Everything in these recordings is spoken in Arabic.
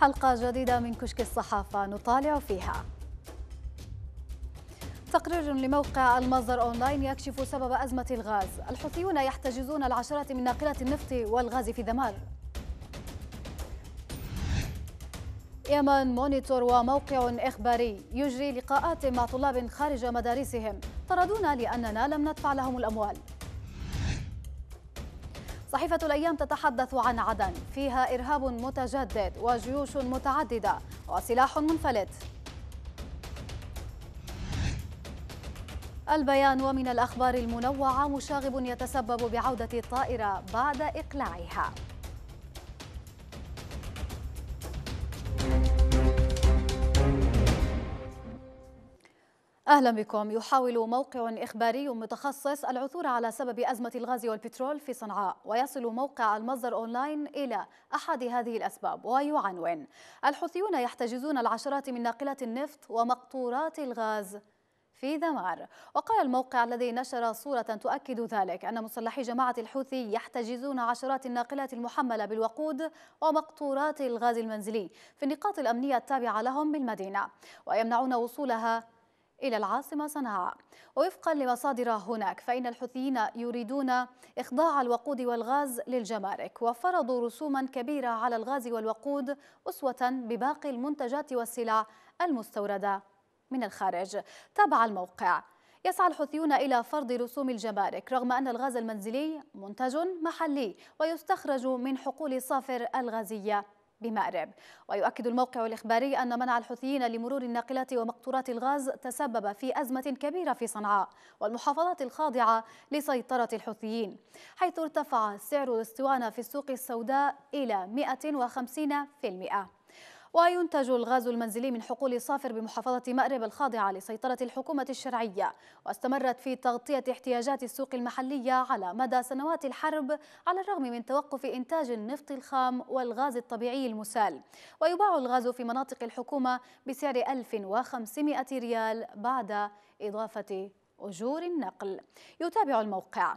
حلقة جديدة من كشك الصحافة نطالع فيها. تقرير لموقع المصدر أونلاين يكشف سبب أزمة الغاز. الحوثيون يحتجزون العشرات من ناقلات النفط والغاز في ذمار يمن مونيتور وموقع إخباري يجري لقاءات مع طلاب خارج مدارسهم. طردونا لأننا لم ندفع لهم الأموال. صحيفة الأيام تتحدث عن عدن فيها إرهاب متجدد وجيوش متعددة وسلاح منفلت. البيان ومن الأخبار المنوعة مشاغب يتسبب بعودة الطائرة بعد إقلاعها. أهلا بكم. يحاول موقع إخباري متخصص العثور على سبب أزمة الغاز والبترول في صنعاء ويصل موقع المصدر أونلاين إلى أحد هذه الأسباب. ويعنون. الحوثيون يحتجزون العشرات من ناقلات النفط ومقطورات الغاز في دمار. وقال الموقع الذي نشر صورة تؤكد ذلك أن مسلحي جماعة الحوثي يحتجزون عشرات الناقلات المحملة بالوقود ومقطورات الغاز المنزلي في النقاط الأمنية التابعة لهم بالمدينة. ويمنعون وصولها إلى العاصمة صنعاء. ووفقا لمصادر هناك فإن الحوثيين يريدون إخضاع الوقود والغاز للجمارك وفرضوا رسوما كبيرة على الغاز والوقود أسوة بباقي المنتجات والسلع المستوردة من الخارج. تابع الموقع. يسعى الحوثيون إلى فرض رسوم الجمارك رغم أن الغاز المنزلي منتج محلي ويستخرج من حقول صافر الغازية. بمأرب. ويؤكد الموقع الإخباري أن منع الحوثيين لمرور الناقلات ومقطورات الغاز تسبب في أزمة كبيرة في صنعاء والمحافظات الخاضعة لسيطرة الحوثيين حيث ارتفع سعر الاسطوانة في السوق السوداء إلى 150% وينتج الغاز المنزلي من حقول صافر بمحافظة مأرب الخاضعة لسيطرة الحكومة الشرعية واستمرت في تغطية احتياجات السوق المحلية على مدى سنوات الحرب على الرغم من توقف إنتاج النفط الخام والغاز الطبيعي المسال. ويباع الغاز في مناطق الحكومة بسعر 1500 ريال بعد إضافة أجور النقل. يتابع الموقع.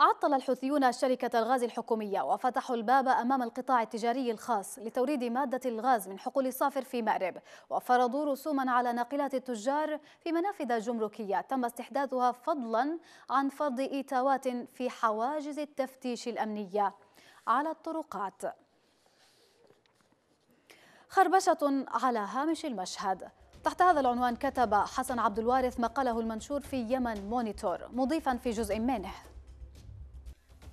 عطل الحوثيون شركة الغاز الحكومية وفتحوا الباب أمام القطاع التجاري الخاص لتوريد مادة الغاز من حقول صافر في مأرب وفرضوا رسوما على ناقلات التجار في منافذ جمركية تم استحداثها فضلا عن فرض إيتاوات في حواجز التفتيش الأمنية. على الطرقات. خربشة على هامش المشهد. تحت هذا العنوان كتب حسن عبد الوارث مقاله المنشور في يمن مونيتور مضيفا في جزء منه.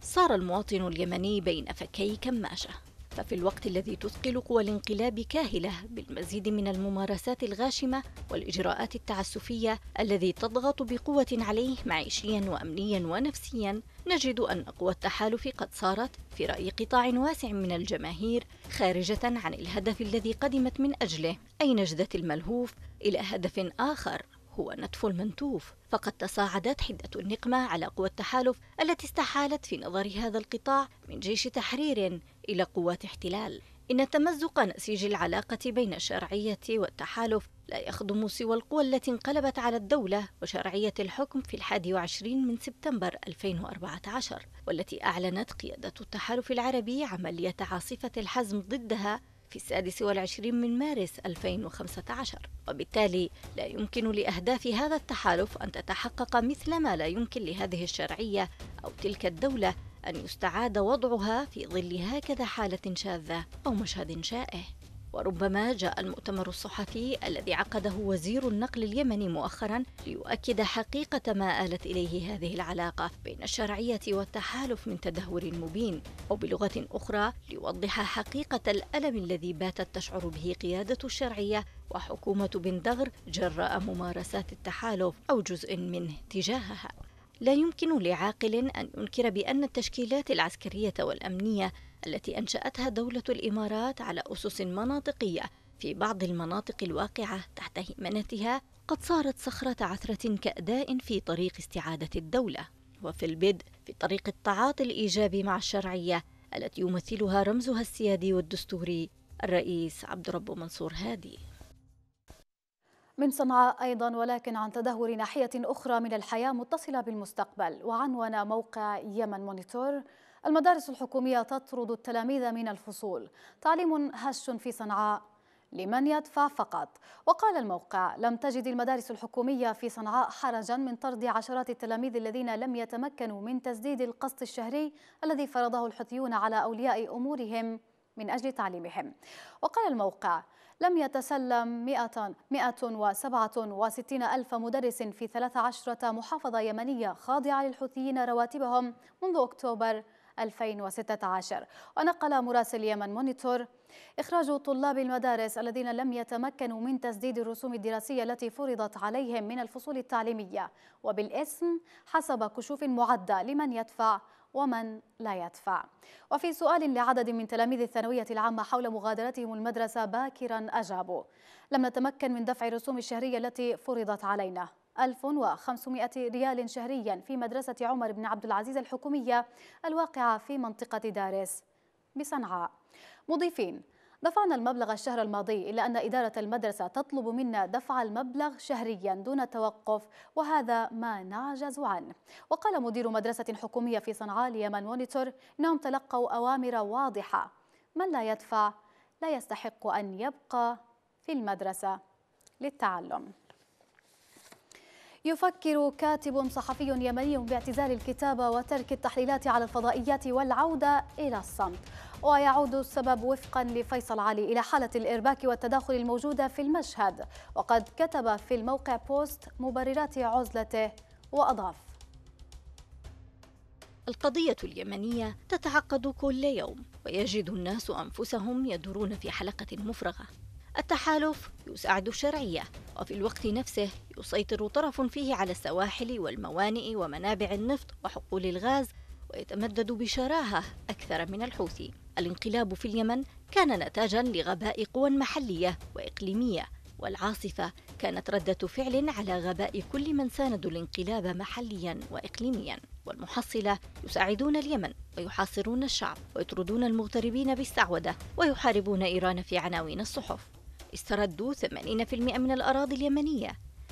صار المواطن اليمني بين فكي كماشة. ففي الوقت الذي تثقل قوى الانقلاب كاهلة بالمزيد من الممارسات الغاشمة والإجراءات التعسفية الذي تضغط بقوة عليه معيشيا وأمنيا ونفسيا نجد أن قوى التحالف قد صارت في رأي قطاع واسع من الجماهير خارجة عن الهدف الذي قدمت من أجله أي نجدة الملهوف إلى هدف آخر. هو نتف المنتوف فقد تصاعدت حدة النقمة على قوى التحالف التي استحالت في نظر هذا القطاع من جيش تحرير إلى قوات احتلال. إن تمزق نسيج العلاقة بين الشرعية والتحالف لا يخدم سوى القوى التي انقلبت على الدولة وشرعية الحكم في الحادي وعشرين من سبتمبر 2014 والتي أعلنت قيادة التحالف العربي عملية عاصفة الحزم ضدها في السادس والعشرين من مارس 2015 وبالتالي لا يمكن لأهداف هذا التحالف أن تتحقق مثل ما لا يمكن لهذه الشرعية أو تلك الدولة أن يستعاد وضعها في ظل هكذا حالة شاذة أو مشهد شائع وربما جاء المؤتمر الصحفي الذي عقده وزير النقل اليمني مؤخرا ليؤكد حقيقة ما آلت إليه هذه العلاقة بين الشرعية والتحالف من تدهور مبين أو بلغة أخرى ليوضح حقيقة الألم الذي باتت تشعر به قيادة الشرعية وحكومة بن دغر جراء ممارسات التحالف أو جزء منه تجاهها. لا يمكن لعاقل أن ينكر بأن التشكيلات العسكرية والأمنية التي أنشأتها دولة الإمارات على أسس مناطقية في بعض المناطق الواقعة تحت هيمنتها قد صارت صخرة عثرة كأداء في طريق استعادة الدولة. وفي البدء في طريق التعاطي الإيجابي مع الشرعية التي يمثلها رمزها السيادي والدستوري الرئيس عبد رب منصور هادي. من صنعاء أيضا ولكن عن تدهور ناحية أخرى من الحياة متصلة بالمستقبل. وعنون موقع يمن مونيتور المدارس الحكومية تطرد التلاميذ من الفصول. تعليم هش في صنعاء لمن يدفع فقط. وقال الموقع لم تجد المدارس الحكومية في صنعاء حرجا من طرد عشرات التلاميذ الذين لم يتمكنوا من تسديد القسط الشهري الذي فرضه الحوثيون على أولياء أمورهم من أجل تعليمهم. وقال الموقع لم يتسلم 167 ألف مدرس في 13 محافظة يمنية خاضعة للحوثيين رواتبهم منذ أكتوبر 2016 ونقل مراسل يمن مونيتور إخراج طلاب المدارس الذين لم يتمكنوا من تسديد الرسوم الدراسية التي فرضت عليهم من الفصول التعليمية. وبالاسم حسب كشوف معدة لمن يدفع ومن لا يدفع. وفي سؤال لعدد من تلاميذ الثانوية العامة حول مغادرتهم المدرسة باكرا أجابوا لم نتمكن من دفع الرسوم الشهرية التي فرضت علينا. 1500 ريال شهريا في مدرسة عمر بن عبد العزيز الحكومية الواقعة في منطقة دارس بصنعاء. مضيفين دفعنا المبلغ الشهر الماضي إلا أن إدارة المدرسة تطلب منا دفع المبلغ شهريا دون توقف وهذا ما نعجز عنه. وقال مدير مدرسة حكومية في صنعاء ليمن مونيتور إنهم تلقوا أوامر واضحة. من لا يدفع؟ لا يستحق أن يبقى في المدرسة للتعلم. يفكر كاتب صحفي يمني باعتزال الكتابة وترك التحليلات على الفضائيات والعودة إلى الصمت. ويعود السبب وفقا لفيصل علي إلى حالة الإرباك والتداخل الموجودة في المشهد. وقد كتب في الموقع بوست مبررات عزلته وأضاف. القضية اليمنية تتعقد كل يوم ويجد الناس أنفسهم يدورون في حلقة مفرغة. التحالف يساعد الشرعية وفي الوقت نفسه يسيطر طرف فيه على السواحل والموانئ ومنابع النفط وحقول الغاز ويتمدد بشراهة أكثر من الحوثي الانقلاب في اليمن كان نتاجا لغباء قوى محلية وإقليمية والعاصفة كانت ردة فعل على غباء كل من ساندوا الانقلاب محليا وإقليميا. والمحصلة يساعدون اليمن ويحاصرون الشعب ويطردون المغتربين بالسعودة ويحاربون إيران في عناوين الصحف. استردوا 80% من الأراضي اليمنية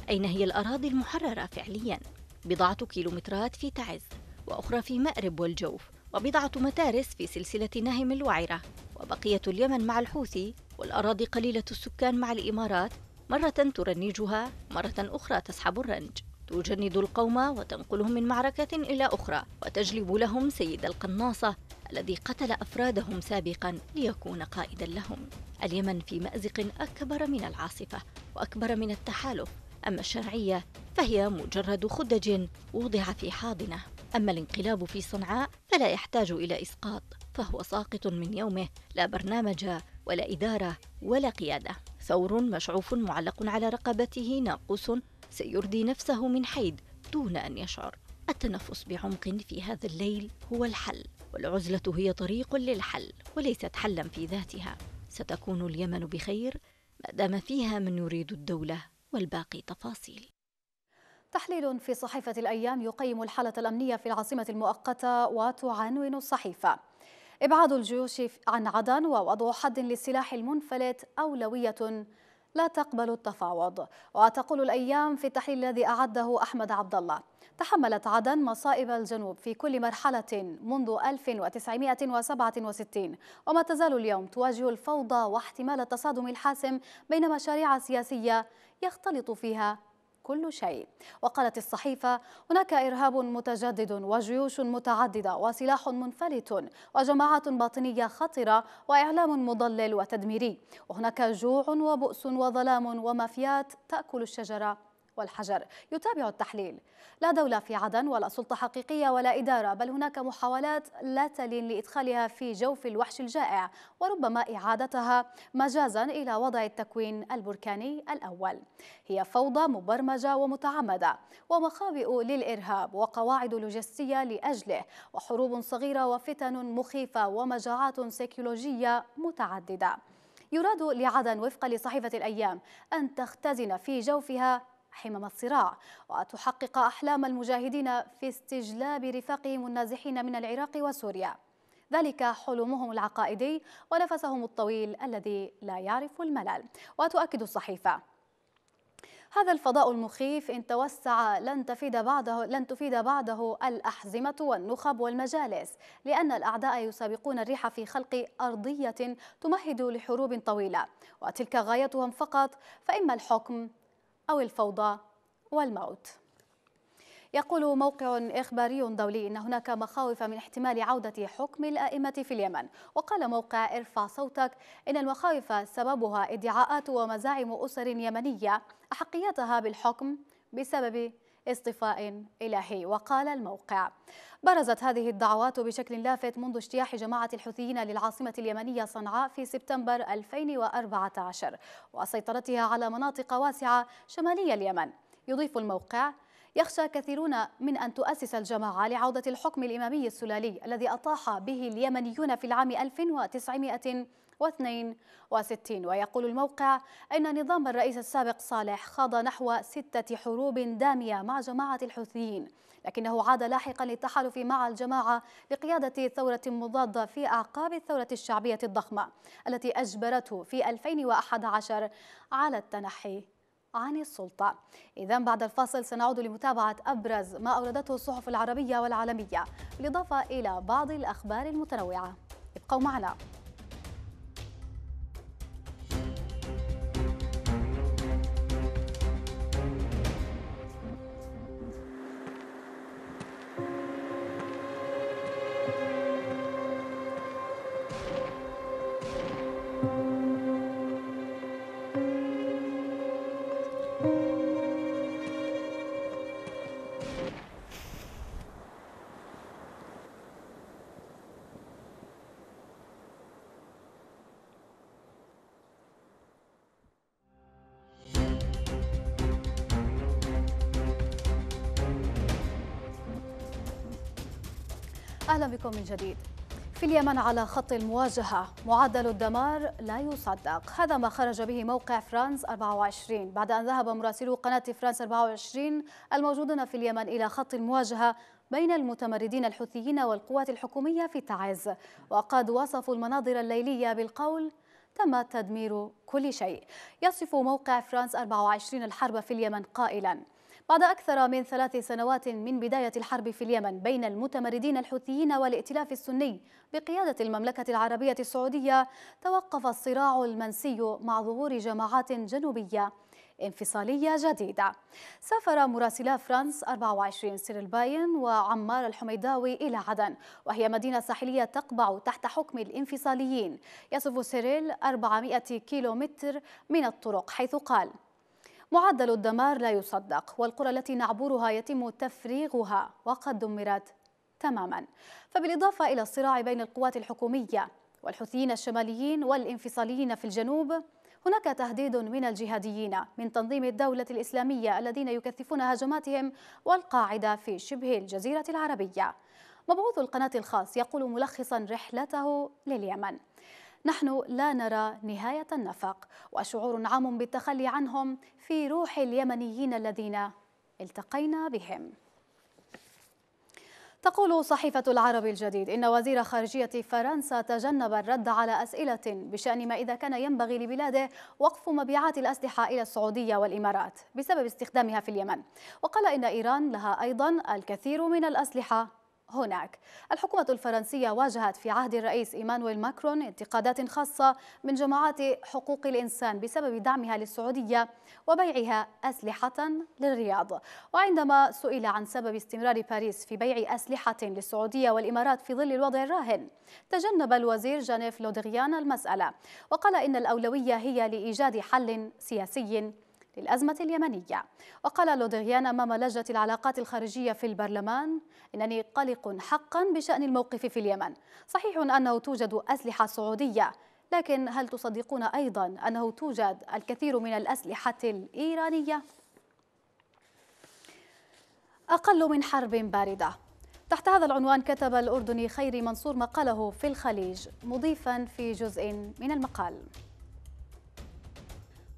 أين هي الأراضي المحررة فعليا؟ بضعة كيلومترات في تعز وأخرى في مأرب والجوف وبضعة متارس في سلسلة نهم الوعرة. وبقية اليمن مع الحوثي والأراضي قليلة السكان مع الإمارات مرة ترنجها مرة أخرى تسحب الرنج. تجند القوم وتنقلهم من معركة إلى أخرى وتجلب لهم سيد القناصة الذي قتل أفرادهم سابقا ليكون قائدا لهم. اليمن في مأزق أكبر من العاصفة وأكبر من التحالف. أما الشرعية فهي مجرد خدج وضع في حاضنة. أما الانقلاب في صنعاء فلا يحتاج إلى إسقاط فهو ساقط من يومه لا برنامج ولا إدارة ولا قيادة. ثور مشعوف معلق على رقبته ناقوس سيردي نفسه من حيد دون أن يشعر. التنفس بعمق في هذا الليل هو الحل والعزلة هي طريق للحل وليست حلا في ذاتها. ستكون اليمن بخير ما دام فيها من يريد الدولة والباقي تفاصيل. تحليل في صحيفة الأيام يقيم الحالة الأمنية في العاصمة المؤقتة وتعنون الصحيفة. إبعاد الجيوش عن عدن ووضع حد للسلاح المنفلت أولوية. لا تقبل التفاوض. وتقول الأيام في التحليل الذي أعده أحمد عبد الله تحملت عدن مصائب الجنوب في كل مرحلة منذ 1967 وما تزال اليوم تواجه الفوضى واحتمال التصادم الحاسم بين مشاريع سياسية يختلط فيها كل شيء. وقالت الصحيفة هناك إرهاب متجدد وجيوش متعددة وسلاح منفلت وجماعات باطنية خطرة وإعلام مضلل وتدميري. وهناك جوع وبؤس وظلام ومافيات تأكل الشجرة. والحجر يتابع التحليل. لا دولة في عدن ولا سلطة حقيقية ولا إدارة بل هناك محاولات لا تلين لإدخالها في جوف الوحش الجائع وربما إعادتها مجازا إلى وضع التكوين البركاني الأول. هي فوضى مبرمجة ومتعمدة ومخابئ للإرهاب وقواعد لوجستية لأجله وحروب صغيرة وفتن مخيفة ومجاعات سيكولوجية متعددة. يراد لعدن وفقا لصحيفة الأيام أن تختزن في جوفها حمم الصراع وتحقق أحلام المجاهدين في استجلاب رفاقهم النازحين من العراق وسوريا. ذلك حلمهم العقائدي ونفسهم الطويل الذي لا يعرف الملل. وتؤكد الصحيفة. هذا الفضاء المخيف إن توسع لن تفيد بعده لن تفيد بعده الأحزمة والنخب والمجالس لأن الأعداء يسابقون الريح في خلق أرضية تمهد لحروب طويلة. وتلك غايتهم فقط فإما الحكم أو الفوضى والموت. يقول موقع إخباري دولي إن هناك مخاوف من احتمال عودة حكم الأئمة في اليمن. وقال موقع إرفع صوتك إن المخاوف سببها ادعاءات ومزاعم أسر يمنية أحقيتها بالحكم بسبب اصطفاء إلهي. وقال الموقع برزت هذه الدعوات بشكل لافت منذ اجتياح جماعة الحوثيين للعاصمة اليمنية صنعاء في سبتمبر 2014 وسيطرتها على مناطق واسعة شمالي اليمن. يضيف الموقع يخشى كثيرون من أن تؤسس الجماعة لعودة الحكم الإمامي السلالي الذي أطاح به اليمنيون في العام 1962 ويقول الموقع أن نظام الرئيس السابق صالح خاض نحو ستة حروب دامية مع جماعة الحوثيين لكنه عاد لاحقا للتحالف مع الجماعة لقيادة ثورة مضادة في أعقاب الثورة الشعبية الضخمة التي أجبرته في 2011 على التنحي. عن السلطة. إذا بعد الفاصل سنعود لمتابعة أبرز ما أوردته الصحف العربية والعالمية بالإضافة إلى بعض الأخبار المتنوعة. ابقوا معنا. أهلا بكم من جديد. في اليمن على خط المواجهة معدل الدمار لا يصدق. هذا ما خرج به موقع فرانس 24 بعد أن ذهب مراسلو قناة فرانس 24 الموجودون في اليمن إلى خط المواجهة بين المتمردين الحوثيين والقوات الحكومية في تعز وقد وصفوا المناظر الليلية بالقول تم تدمير كل شيء يصف موقع فرانس 24 الحرب في اليمن قائلاً بعد أكثر من ثلاث سنوات من بداية الحرب في اليمن بين المتمردين الحوثيين والائتلاف السني بقيادة المملكة العربية السعودية توقف الصراع المنسي مع ظهور جماعات جنوبية انفصالية جديدة. سافر مراسلا فرانس 24 سيريل باين وعمار الحميداوي إلى عدن وهي مدينة ساحلية تقبع تحت حكم الانفصاليين. يصف سيريل 400 كيلومتر من الطرق حيث قال معدل الدمار لا يصدق والقرى التي نعبرها يتم تفريغها وقد دمرت تماما. فبالإضافة إلى الصراع بين القوات الحكومية والحوثيين الشماليين والانفصاليين في الجنوب هناك تهديد من الجهاديين من تنظيم الدولة الإسلامية الذين يكثفون هجماتهم والقاعدة في شبه الجزيرة العربية. مبعوث القناة الخاص يقول ملخصا رحلته لليمن. نحن لا نرى نهاية النفق وشعور عام بالتخلي عنهم في روح اليمنيين الذين التقينا بهم. تقول صحيفة العرب الجديد إن وزير خارجية فرنسا تجنب الرد على أسئلة بشأن ما إذا كان ينبغي لبلاده وقف مبيعات الأسلحة إلى السعودية والإمارات بسبب استخدامها في اليمن. وقال إن إيران لها أيضا الكثير من الأسلحة هناك. الحكومة الفرنسية واجهت في عهد الرئيس إيمانويل ماكرون انتقادات خاصة من جماعات حقوق الإنسان بسبب دعمها للسعودية وبيعها أسلحة للرياض. وعندما سئل عن سبب استمرار باريس في بيع أسلحة للسعودية والإمارات في ظل الوضع الراهن تجنب الوزير جانيف لودغيان المسألة وقال إن الأولوية هي لإيجاد حل سياسي للأزمة اليمنية. وقال لودغيان أمام لجنة العلاقات الخارجية في البرلمان إنني قلق حقا بشأن الموقف في اليمن. صحيح أنه توجد أسلحة سعودية لكن هل تصدقون أيضا أنه توجد الكثير من الأسلحة الإيرانية؟ أقل من حرب باردة. تحت هذا العنوان كتب الأردني خيري منصور مقاله في الخليج مضيفا في جزء من المقال.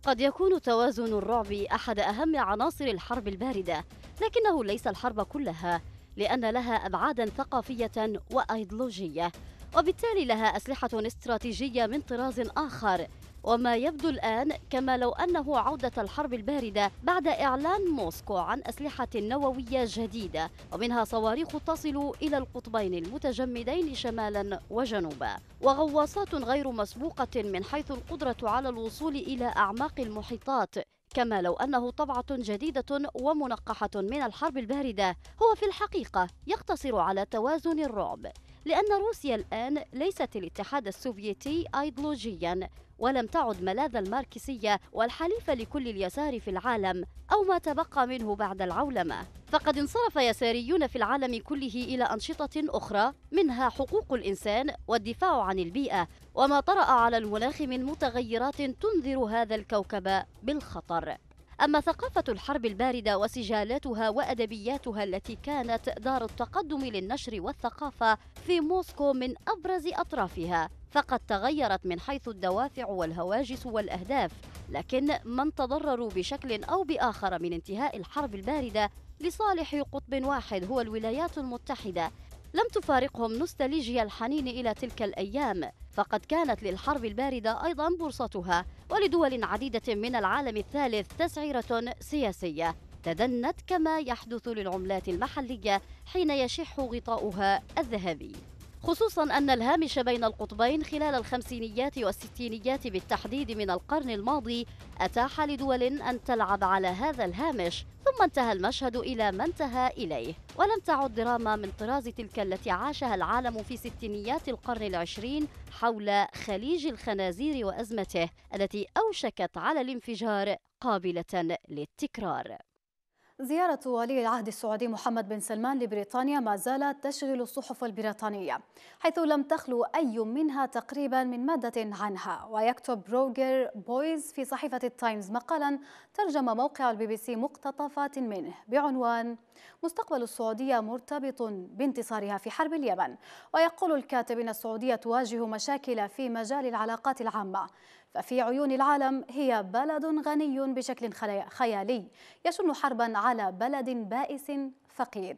قد يكون توازن الرعب أحد أهم عناصر الحرب الباردة لكنه ليس الحرب كلها لأن لها أبعادا ثقافية وأيديولوجية وبالتالي لها أسلحة استراتيجية من طراز آخر. وما يبدو الآن كما لو أنه عودة الحرب الباردة بعد إعلان موسكو عن أسلحة نووية جديدة ومنها صواريخ تصل إلى القطبين المتجمدين شمالا وجنوبا. وغواصات غير مسبوقة من حيث القدرة على الوصول إلى أعماق المحيطات كما لو أنه طبعة جديدة ومنقحة من الحرب الباردة هو في الحقيقة يقتصر على توازن الرعب. لأن روسيا الآن ليست الاتحاد السوفيتي أيديولوجيا ولم تعد ملاذ الماركسية والحليف لكل اليسار في العالم أو ما تبقى منه بعد العولمة. فقد انصرف يساريون في العالم كله إلى أنشطة أخرى منها حقوق الإنسان والدفاع عن البيئة وما طرأ على المناخ من متغيرات تنذر هذا الكوكب بالخطر. أما ثقافة الحرب الباردة وسجالاتها وأدبياتها التي كانت دار التقدم للنشر والثقافة في موسكو من أبرز أطرافها فقد تغيرت من حيث الدوافع والهواجس والأهداف لكن من تضرروا بشكل أو بآخر من انتهاء الحرب الباردة لصالح قطب واحد هو الولايات المتحدة لم تفارقهم نوستاليجيا الحنين إلى تلك الأيام فقد كانت للحرب الباردة أيضا بورصتها ولدول عديدة من العالم الثالث تسعيرة سياسية. تدنت كما يحدث للعملات المحلية حين يشح غطاؤها الذهبي. خصوصا أن الهامش بين القطبين خلال الخمسينيات والستينيات بالتحديد من القرن الماضي أتاح لدول أن تلعب على هذا الهامش ثم انتهى المشهد إلى ما انتهى إليه. ولم تعد دراما من طراز تلك التي عاشها العالم في ستينيات القرن العشرين حول خليج الخنازير وأزمته التي أوشكت على الانفجار قابلة للتكرار. زيارة ولي العهد السعودي محمد بن سلمان لبريطانيا ما زالت تشغل الصحف البريطانية حيث لم تخلو أي منها تقريبا من مادة عنها. ويكتب روجر بويز في صحيفة التايمز مقالا ترجم موقع البي بي سي مقتطفات منه بعنوان مستقبل السعودية مرتبط بانتصارها في حرب اليمن ويقول الكاتب إن السعودية تواجه مشاكل في مجال العلاقات العامة ففي عيون العالم هي بلد غني بشكل خيالي يشن حربا على بلد بائس فقير.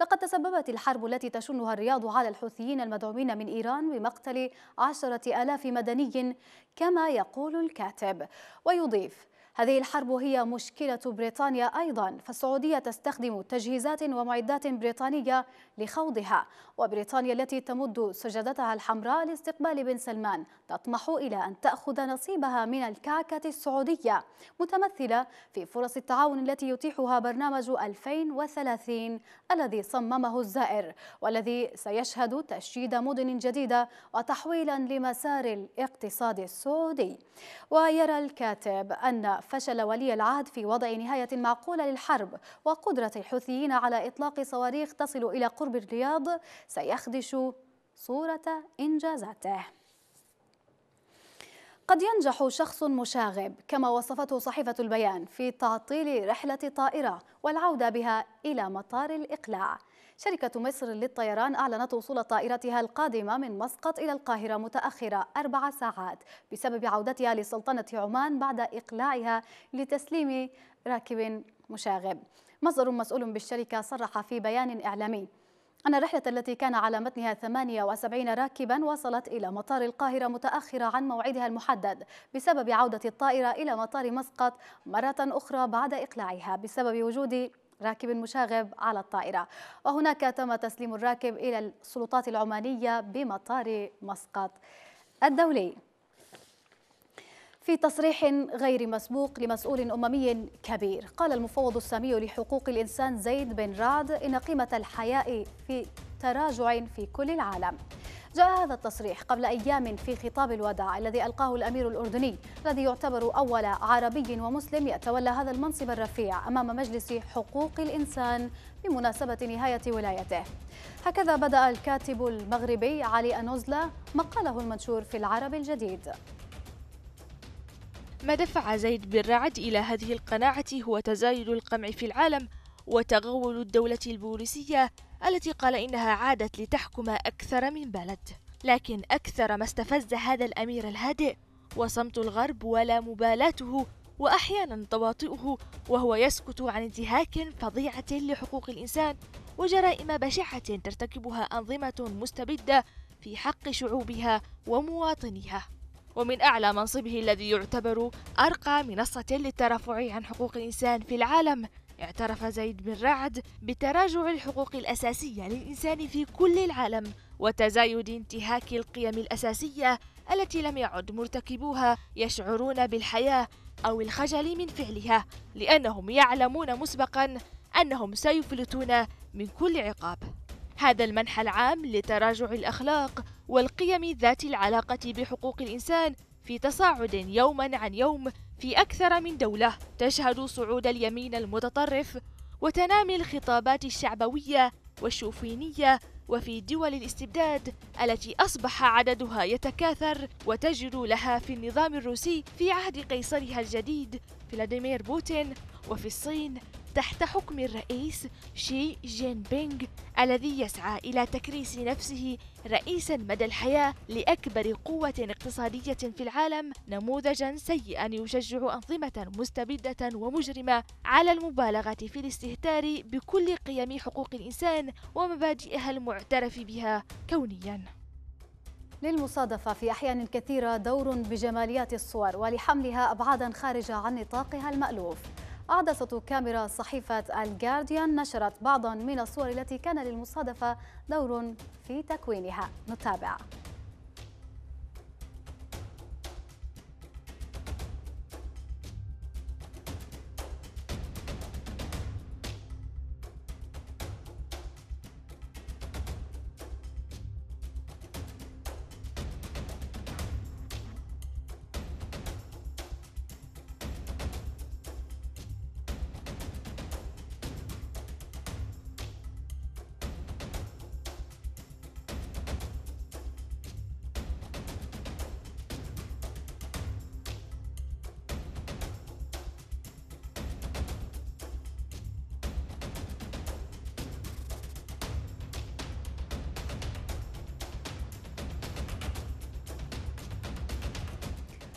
لقد تسببت الحرب التي تشنها الرياض على الحوثيين المدعومين من إيران بمقتل عشرة آلاف مدني كما يقول الكاتب. ويضيف هذه الحرب هي مشكلة بريطانيا أيضا فالسعودية تستخدم تجهيزات ومعدات بريطانية لخوضها. وبريطانيا التي تمد سجادتها الحمراء لاستقبال بن سلمان تطمح إلى أن تأخذ نصيبها من الكعكة السعودية. متمثلة في فرص التعاون التي يتيحها برنامج 2030 الذي صممه الزائر والذي سيشهد تشييد مدن جديدة وتحويلا لمسار الاقتصاد السعودي. ويرى الكاتب أن فشل ولي العهد في وضع نهاية معقولة للحرب وقدرة الحوثيين على إطلاق صواريخ تصل إلى قرب الرياض سيخدش صورة إنجازاته. قد ينجح شخص مشاغب كما وصفته صحيفة البيان في تعطيل رحلة طائرة والعودة بها إلى مطار الإقلاع. شركة مصر للطيران أعلنت وصول طائرتها القادمة من مسقط إلى القاهرة متأخرة أربع ساعات بسبب عودتها لسلطنة عمان بعد إقلاعها لتسليم راكب مشاغب. مصدر مسؤول بالشركة صرح في بيان إعلامي. أن الرحلة التي كان على متنها 78 راكبا وصلت إلى مطار القاهرة متأخرة عن موعدها المحدد بسبب عودة الطائرة إلى مطار مسقط مرة أخرى بعد إقلاعها بسبب وجود راكب مشاغب على الطائرة. وهناك تم تسليم الراكب إلى السلطات العمانية بمطار مسقط الدولي. في تصريح غير مسبوق لمسؤول أممي كبير قال المفوض السامي لحقوق الإنسان زيد بن رعد إن قيمة الحياء في تراجع في كل العالم. جاء هذا التصريح قبل أيام في خطاب الوداع الذي ألقاه الأمير الأردني الذي يعتبر أول عربي ومسلم يتولى هذا المنصب الرفيع أمام مجلس حقوق الإنسان بمناسبة نهاية ولايته. هكذا بدأ الكاتب المغربي علي أنوزلا مقاله المنشور في العرب الجديد. ما دفع زيد بن رعد إلى هذه القناعة هو تزايد القمع في العالم وتغول الدولة البوليسية التي قال إنها عادت لتحكم أكثر من بلد لكن أكثر ما استفز هذا الأمير الهادئ. وصمت الغرب ولا مبالاته وأحيانا تواطؤه وهو يسكت عن انتهاك فظيعة لحقوق الإنسان وجرائم بشعة ترتكبها أنظمة مستبدة في حق شعوبها ومواطنيها. ومن أعلى منصبه الذي يعتبر أرقى منصة للترفع عن حقوق الإنسان في العالم اعترف زيد بن رعد بتراجع الحقوق الأساسية للإنسان في كل العالم وتزايد انتهاك القيم الأساسية التي لم يعد مرتكبوها يشعرون بالحياة أو الخجل من فعلها لأنهم يعلمون مسبقا أنهم سيفلتون من كل عقاب. هذا المنحى العام لتراجع الأخلاق والقيم ذات العلاقة بحقوق الإنسان في تصاعد يوما عن يوم في أكثر من دولة تشهد صعود اليمين المتطرف وتنامي الخطابات الشعبوية والشوفينية وفي دول الاستبداد التي أصبح عددها يتكاثر وتجر لها في النظام الروسي في عهد قيصرها الجديد فلاديمير بوتين وفي الصين تحت حكم الرئيس شي جين بينغ الذي يسعى إلى تكريس نفسه رئيسا مدى الحياة لأكبر قوة اقتصادية في العالم نموذجا سيئا يشجع أنظمة مستبدة ومجرمة على المبالغة في الاستهتار بكل قيم حقوق الإنسان ومبادئها المعترف بها كونيا. للمصادفة في أحيان كثيرة دور بجماليات الصور ولحملها أبعادا خارجة عن نطاقها المألوف. عدسة كاميرا صحيفة الجارديان نشرت بعضا من الصور التي كان للمصادفة دور في تكوينها. نتابع.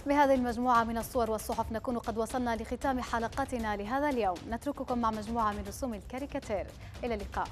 بهذه المجموعة من الصور والصحف نكون قد وصلنا لختام حلقتنا لهذا اليوم. نترككم مع مجموعة من رسوم الكاريكاتير. إلى اللقاء.